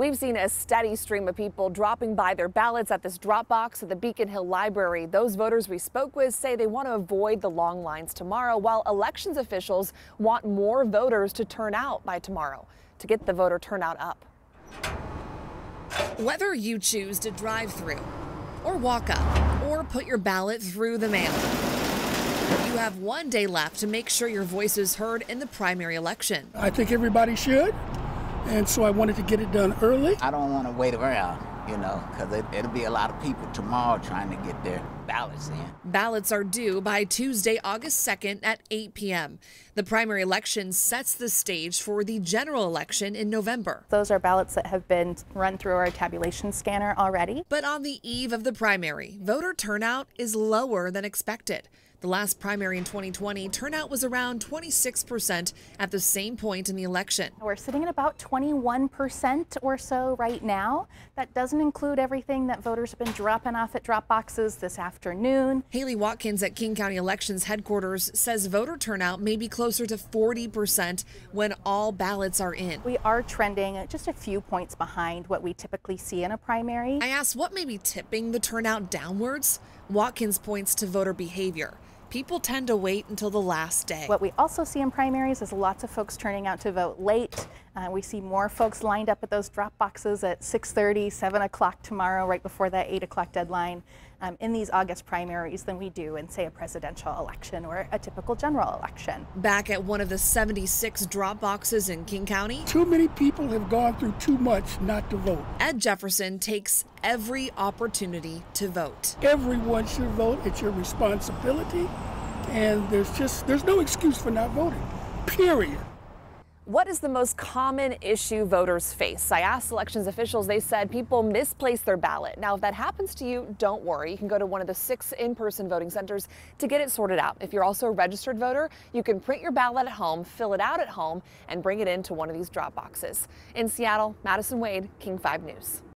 We've seen a steady stream of people dropping by their ballots at this drop box at the Beacon Hill Library. Those voters we spoke with say they want to avoid the long lines tomorrow, while elections officials want more voters to turn out by tomorrow to get the voter turnout up. Whether you choose to drive through or walk up or put your ballot through the mail, you have one day left to make sure your voice is heard in the primary election. I think everybody should and so I wanted to get it done early. I don't want to wait around, you know, because it, it'll be a lot of people tomorrow trying to get their ballots in. Ballots are due by Tuesday, August 2nd at 8 p.m. The primary election sets the stage for the general election in November. Those are ballots that have been run through our tabulation scanner already. But on the eve of the primary, voter turnout is lower than expected. The last primary in 2020, turnout was around 26% at the same point in the election. We're sitting at about 21% or so right now. That doesn't include everything that voters have been dropping off at drop boxes this afternoon. Halei Watkins at King County Elections headquarters says voter turnout may be closer to 40% when all ballots are in. We are trending just a few points behind what we typically see in a primary. I asked what may be tipping the turnout downwards. Watkins points to voter behavior people tend to wait until the last day. What we also see in primaries is lots of folks turning out to vote late. Uh, we see more folks lined up at those drop boxes at 6.30, 7 o'clock tomorrow, right before that 8 o'clock deadline um, in these August primaries than we do in, say, a presidential election or a typical general election. Back at one of the 76 drop boxes in King County. Too many people have gone through too much not to vote. Ed Jefferson takes every opportunity to vote. Everyone should vote. It's your responsibility. And there's just, there's no excuse for not voting, period. What is the most common issue voters face? I asked elections officials. They said people misplace their ballot. Now, if that happens to you, don't worry. You can go to one of the six in person voting centers to get it sorted out. If you're also a registered voter, you can print your ballot at home, fill it out at home, and bring it into one of these drop boxes. In Seattle, Madison Wade, King 5 News.